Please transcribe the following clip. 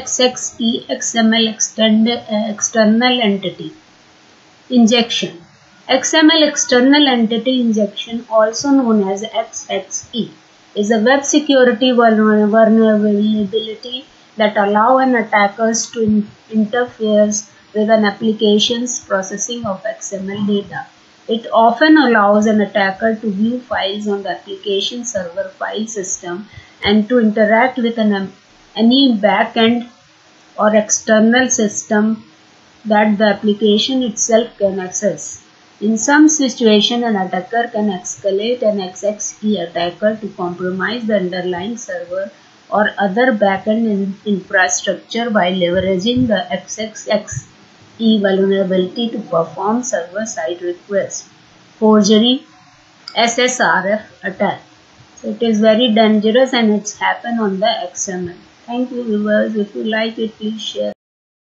XXE XML extend, uh, external entity injection. XML external entity injection, also known as XXE, is a web security vulnerability that allow an attackers to in interfere with an application's processing of XML data. It often allows an attacker to view files on the application server file system and to interact with an, any backend or external system that the application itself can access. In some situations, an attacker can escalate an XXE attacker to compromise the underlying server or other backend in infrastructure by leveraging the XXE vulnerability to perform server-side requests. Forgery SSRF attack. So it is very dangerous and it's happened on the XML. Thank you viewers. If you like it, please share.